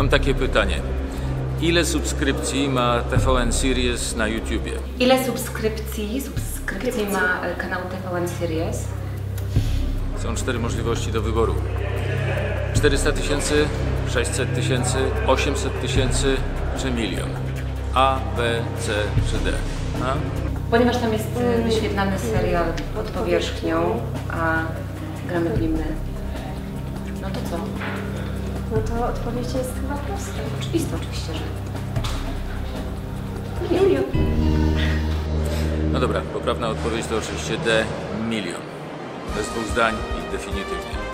Mam takie pytanie. Ile subskrypcji ma TVN Series na YouTubie? Ile subskrypcji, subskrypcji ma e, kanał TVN Series? Są cztery możliwości do wyboru. 400 tysięcy, 600 tysięcy, 800 tysięcy czy milion? A, B, C czy D? A? Ponieważ tam jest e, wyświetlany serial pod powierzchnią, a gramy w nim my. No to co? No to odpowiedź jest chyba prosta. Oczywiste oczywiście, że Milion. No dobra, poprawna odpowiedź to oczywiście D, milion. Bez dwóch zdań i definitywnie.